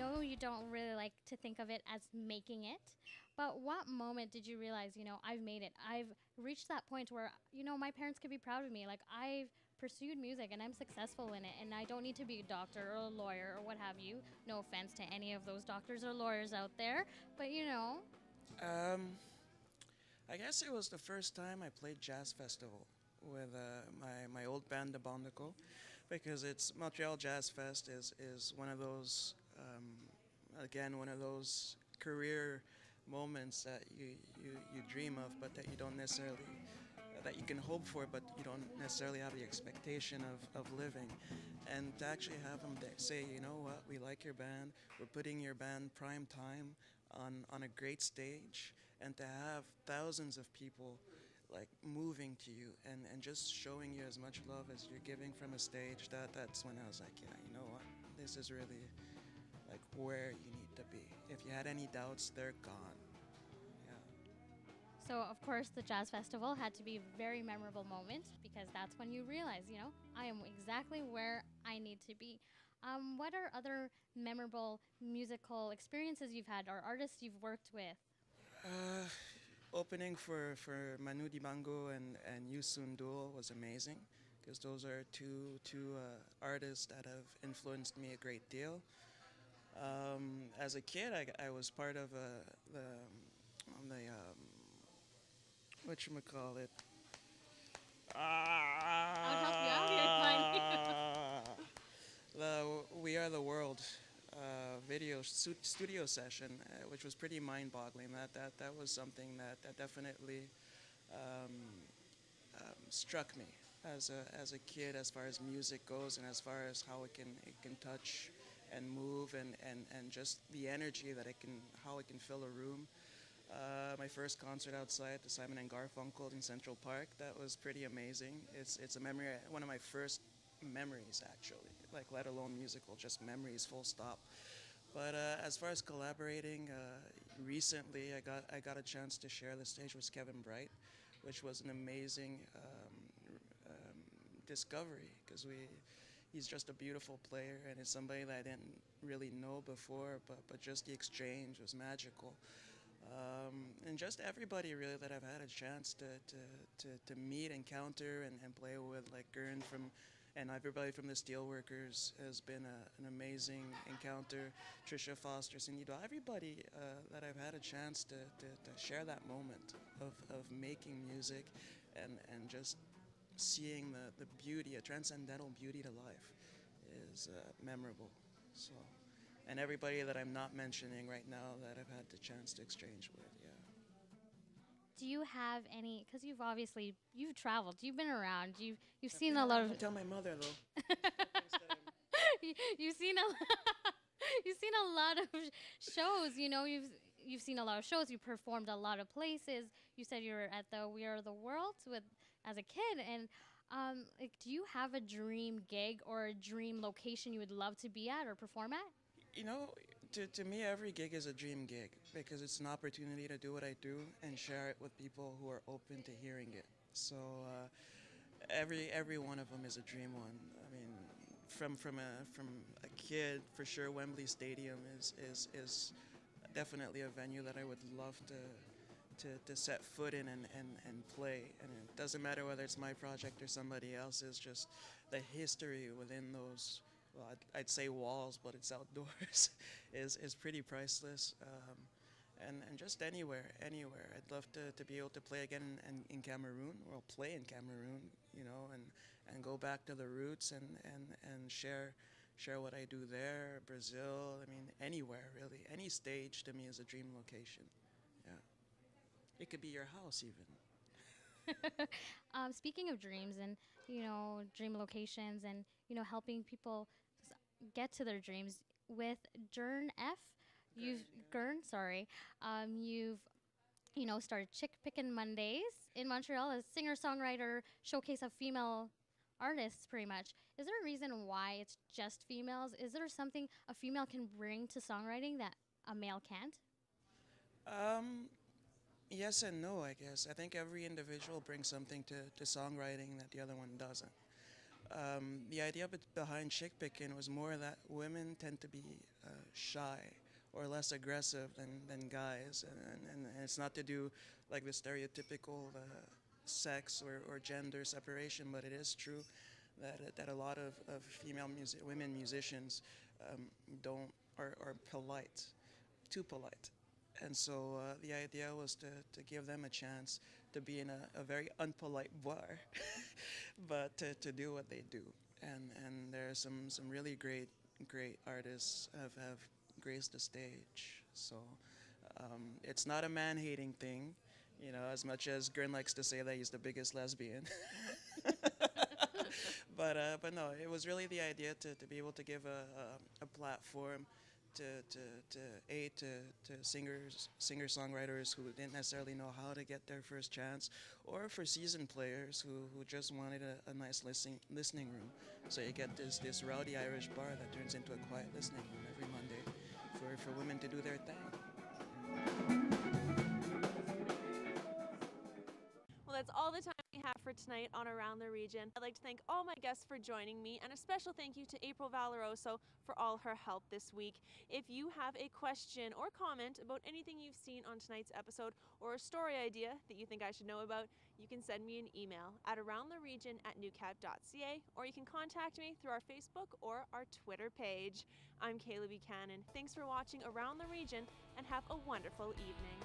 know you don't really like to think of it as making it, but what moment did you realize, you know, I've made it? I've reached that point where, you know, my parents could be proud of me. Like, I've pursued music and I'm successful in it, and I don't need to be a doctor or a lawyer or what have you. No offense to any of those doctors or lawyers out there, but you know. Um, I guess it was the first time I played jazz festival with uh, my, my old band, the Bondico, because it's Montreal Jazz Fest is, is one of those, um, again, one of those career moments that you, you, you dream of, but that you don't necessarily, that you can hope for, but you don't necessarily have the expectation of, of living. And to actually have them say, you know what, we like your band, we're putting your band prime time on, on a great stage, and to have thousands of people like moving to you and, and just showing you as much love as you're giving from a stage, that that's when I was like, yeah, you know what? This is really like where you need to be. If you had any doubts, they're gone. Yeah. So, of course, the Jazz Festival had to be a very memorable moment because that's when you realize, you know, I am exactly where I need to be. Um, what are other memorable musical experiences you've had or artists you've worked with? Uh, opening for, for Manu Dibango and, and Youssou N'Dour was amazing because those are two, two uh, artists that have influenced me a great deal. Um, as a kid, I, I was part of uh, the, um, the um, what you call it? I'll you out here, the We Are the World uh, video stu- studio session, uh, which was pretty mind-boggling. That that that was something that that definitely um, um, struck me as a as a kid, as far as music goes, and as far as how it can it can touch and move, and and and just the energy that I can how I can fill a room. Uh, my first concert outside the Simon and Garfunkel in Central Park. That was pretty amazing. It's it's a memory. One of my first memories actually like let alone musical just memories full stop but uh, as far as collaborating uh, recently I got I got a chance to share the stage with Kevin Breit which was an amazing um, um, discovery because we he's just a beautiful player and he's somebody that I didn't really know before but but just the exchange was magical um, and just everybody really that I've had a chance to, to, to, to meet, encounter, and, and play with, like Gern from and everybody from the Steelworkers has been a, an amazing encounter. Trisha Foster, Cindy Doyle, everybody uh, that I've had a chance to, to, to, share that moment of, of making music and, and just seeing the, the beauty, a transcendental beauty to life is uh, memorable. So, and everybody that I'm not mentioning right now that I've had the chance to exchange with, yeah do you have any? Because you've obviously you've traveled, you've been around, you've you've seen a lot of. Tell my mother though. you, you've seen a you've seen a lot of shows. You know, you've you've seen a lot of shows. You performed a lot of places. You said you were at the We Are the World with as a kid, and um, like, do you have a dream gig or a dream location you would love to be at or perform at? You know, to, to me, every gig is a dream gig because it's an opportunity to do what I do and share it with people who are open to hearing it. So uh, every every one of them is a dream one. I mean, from from a from a kid, for sure, Wembley Stadium is is is definitely a venue that I would love to. To, to set foot in and, and, and play. And it doesn't matter whether it's my project or somebody else's, just the history within those well, I'd, I'd, say walls, but it's outdoors, is, is pretty priceless. Um, and, and just anywhere, anywhere. I'd love to, to be able to play again in, in, Cameroon, or play in Cameroon, you know, and, and go back to the roots and, and, and share share what I do there, Brazil, I mean, anywhere really. Any stage to me is a dream location. Yeah. It could be your house even. um, speaking of dreams and, you know, dream locations and, you know, helping people get to their dreams with Jern F. You've Gern, sorry. Um, you've you know started Chick Pickin' Mondays in Montreal as singer songwriter showcase of female artists pretty much. Is there a reason why it's just females? Is there something a female can bring to songwriting that a male can't? Um, yes and no, I guess. I think every individual brings something to, to songwriting that the other one doesn't. um, the idea behind chick picking was more that women tend to be uh, shy or less aggressive than, than guys, and, and, and it's not to do like the stereotypical uh, sex or, or gender separation, but it is true that, that a lot of, of female music, women musicians um, don't are, are polite, too polite. And so uh, the idea was to, to give them a chance to be in a, a very unpolite bar, but to, to do what they do. And, and there are some, some really great, great artists have, have graced the stage. So um, it's not a man hating thing, you know, as much as Grin likes to say that he's the biggest lesbian. but, uh, but no, it was really the idea to, to be able to give a, a, a platform to, to, to a to, to singers singer songwriters who didn't necessarily know how to get their first chance or for seasoned players who, who just wanted a, a nice listening listening room so you get this this rowdy Irish bar that turns into a quiet listening room every Monday for, for women to do their thing. That's all the time we have for tonight on Around the Region. I'd like to thank all my guests for joining me, and a special thank you to April Valeroso for all her help this week. If you have a question or comment about anything you've seen on tonight's episode, or a story idea that you think I should know about, you can send me an email at aroundtheregion at newcap.ca, or you can contact me through our Facebook or our Twitter page. I'm Kahla Buchanan. Thanks for watching Around the Region, and have a wonderful evening.